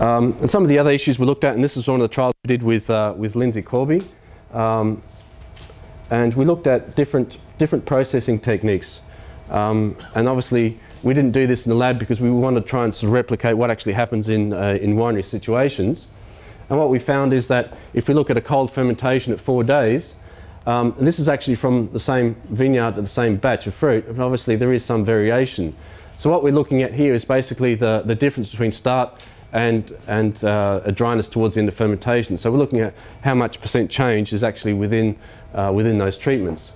Um, and some of the other issues we looked at, and this is one of the trials we did with, uh, with Lindsay Corby, um, and we looked at different, different processing techniques. Um, and obviously, we didn't do this in the lab because we wanted to try and sort of replicate what actually happens in, uh, in winery situations. And what we found is that if we look at a cold fermentation at four days, um, and this is actually from the same vineyard, the same batch of fruit, but obviously there is some variation. So what we're looking at here is basically the, the difference between start and, and uh, a dryness towards the end of fermentation. So we're looking at how much percent change is actually within, uh, within those treatments.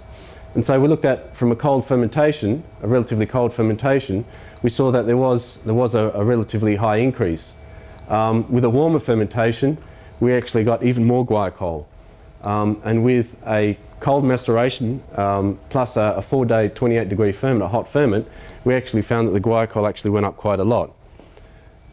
And so we looked at from a cold fermentation, a relatively cold fermentation, we saw that there was, there was a, a relatively high increase. Um, with a warmer fermentation, we actually got even more guaiacol. Um, and with a cold maceration um, plus a, a, four day 28 degree ferment, a hot ferment, we actually found that the guaiacol actually went up quite a lot.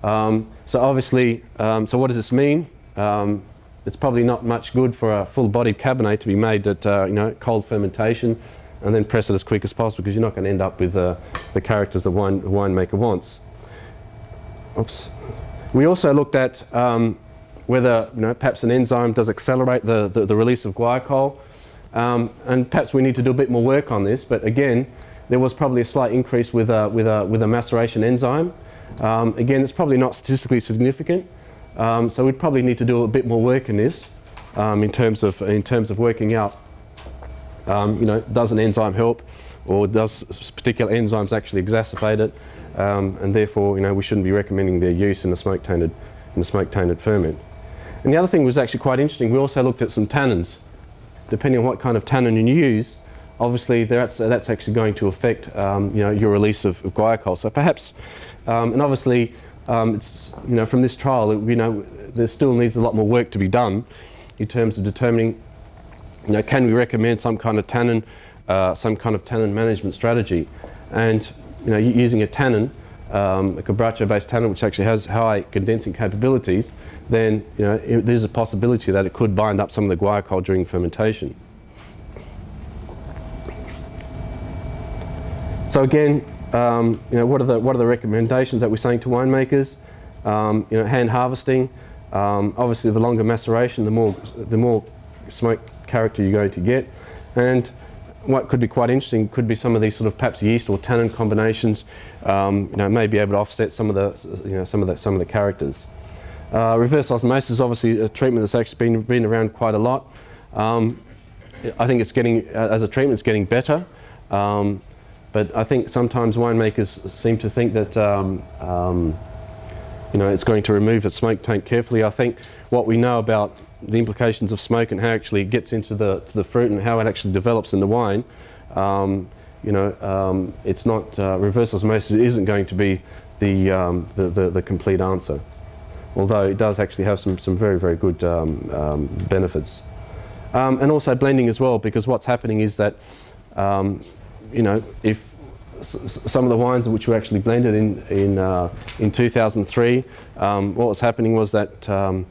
Um, so obviously, um, so what does this mean? Um, it's probably not much good for a full-bodied Cabernet to be made at uh, you know cold fermentation and then press it as quick as possible because you're not going to end up with uh, the characters the wine winemaker wants. Oops. We also looked at um, whether you know, perhaps an enzyme does accelerate the, the, the release of guaiacol. Um, and perhaps we need to do a bit more work on this, but again, there was probably a slight increase with a, with a, with a maceration enzyme. Um, again, it's probably not statistically significant, um, so we'd probably need to do a bit more work in this um, in, terms of, in terms of working out, um, you know, does an enzyme help or does particular enzymes actually exacerbate it? Um, and therefore, you know, we shouldn't be recommending their use in a smoke-tainted, in a smoke-tainted ferment. And the other thing was actually quite interesting. We also looked at some tannins. Depending on what kind of tannin you use, obviously that's, that's actually going to affect um, you know, your release of, of guaiacol. So perhaps, um, and obviously um, it's, you know, from this trial, you know, there still needs a lot more work to be done in terms of determining, you know, can we recommend some kind of tannin, uh, some kind of tannin management strategy. And, you know, using a tannin, um, a Quebracho-based tannin, which actually has high condensing capabilities, then you know, it, there's a possibility that it could bind up some of the guaiacol during fermentation. So again, um, you know, what are the what are the recommendations that we're saying to winemakers? Um, you know, hand harvesting. Um, obviously, the longer maceration, the more the more smoke character you're going to get, and what could be quite interesting could be some of these sort of perhaps yeast or tannin combinations. Um, you know, may be able to offset some of the you know some of the some of the characters. Uh, reverse osmosis is obviously a treatment that's actually been, been around quite a lot. Um, I think it's getting, as a treatment, it's getting better. Um, but I think sometimes winemakers seem to think that, um, um, you know, it's going to remove the smoke tank carefully. I think what we know about the implications of smoke and how it actually gets into the, the fruit and how it actually develops in the wine, um, you know, um, it's not, uh, reverse osmosis isn't going to be the, the, the, the complete answer although it does actually have some, some very, very good um, um, benefits. Um, and also blending as well, because what's happening is that, um, you know, if some of the wines which were actually blended in, in, uh, in 2003, um, what was happening was that um,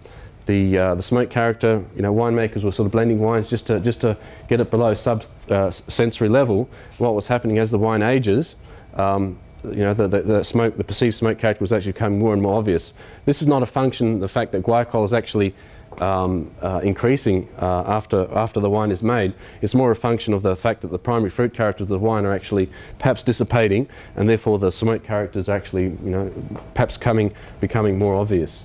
the, uh, the smoke character, you know, winemakers were sort of blending wines just to, just to get it below sub uh, sensory level. What was happening as the wine ages, um, you know, the, the, the, smoke, the perceived smoke character was actually becoming more and more obvious. This is not a function, the fact that guaiacol is actually um, uh, increasing uh, after, after the wine is made. It's more a function of the fact that the primary fruit characters of the wine are actually perhaps dissipating and therefore the smoke characters are actually, you know, perhaps coming, becoming more obvious.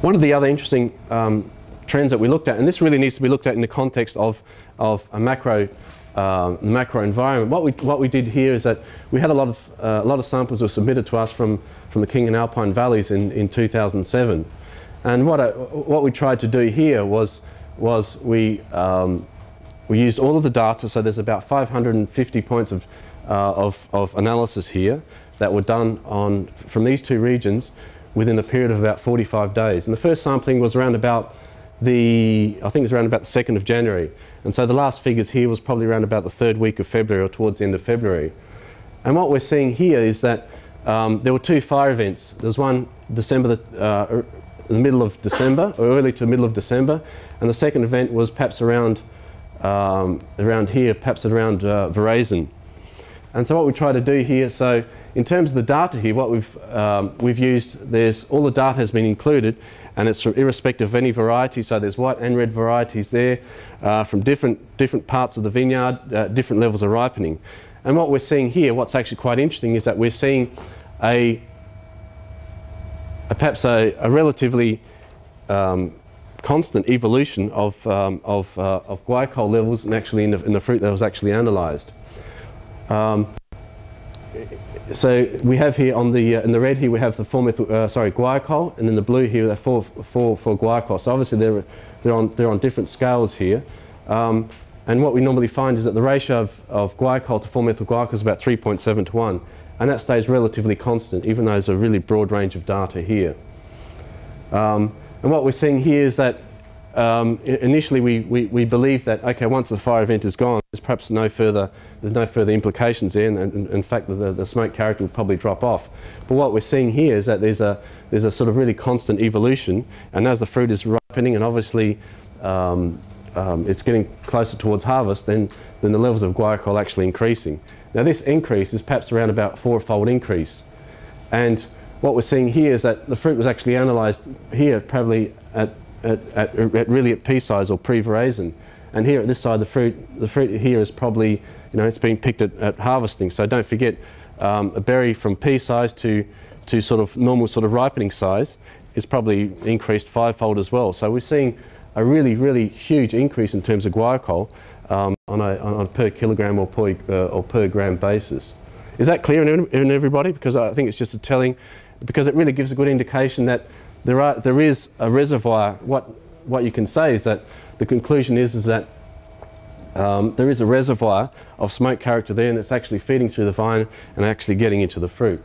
One of the other interesting um, trends that we looked at, and this really needs to be looked at in the context of, of a macro uh, macro environment. What we, what we did here is that we had a lot of, uh, a lot of samples were submitted to us from, from the King and Alpine Valleys in, in 2007. And what, I, what we tried to do here was, was we, um, we used all of the data, so there's about 550 points of, uh, of, of analysis here that were done on, from these two regions within a period of about 45 days. And the first sampling was around about the, I think it was around about the 2nd of January. And so the last figures here was probably around about the third week of February or towards the end of February. And what we're seeing here is that um, there were two fire events. There was one December, the, uh, er, the middle of December, or early to middle of December, and the second event was perhaps around, um, around here, perhaps around uh, Veraison. And so what we try to do here, so in terms of the data here, what we've, um, we've used, there's, all the data has been included and it's from irrespective of any variety, so there's white and red varieties there uh, from different, different parts of the vineyard, uh, different levels of ripening. And what we're seeing here, what's actually quite interesting is that we're seeing a perhaps a, a relatively um, constant evolution of, um, of, uh, of guaiacol levels and actually in the, in the fruit that was actually analysed. Um, so we have here on the uh, in the red here we have the 4-methyl uh, sorry guaiacol, and in the blue here the 4 4 4 guaiacol. So obviously they're they're on they're on different scales here. Um, and what we normally find is that the ratio of, of guaiacol to 4-methyl guaiacol is about 3.7 to 1, and that stays relatively constant, even though there's a really broad range of data here. Um, and what we're seeing here is that um, initially we, we, we believe that, okay, once the fire event is gone, there's perhaps no further, there's no further implications there, and, and in fact the, the smoke character will probably drop off. But what we're seeing here is that there's a, there's a sort of really constant evolution, and as the fruit is ripening and obviously um, um, it's getting closer towards harvest, then, then the levels of guaiacol actually increasing. Now this increase is perhaps around about four-fold increase. And what we're seeing here is that the fruit was actually analysed here probably at, at, at, at, really at pea size or pre-veraison. And here at this side, the fruit, the fruit here is probably, you know, it's been picked at, at harvesting. So don't forget, um, a berry from pea size to, to sort of normal sort of ripening size is probably increased fivefold as well. So we're seeing a really, really huge increase in terms of guaiacol um, on, a, on a per kilogram or per, uh, or per gram basis. Is that clear in, in everybody? Because I think it's just a telling, because it really gives a good indication that there, are, there is a reservoir. What, what you can say is that the conclusion is, is that um, there is a reservoir of smoke character there and it's actually feeding through the vine and actually getting into the fruit.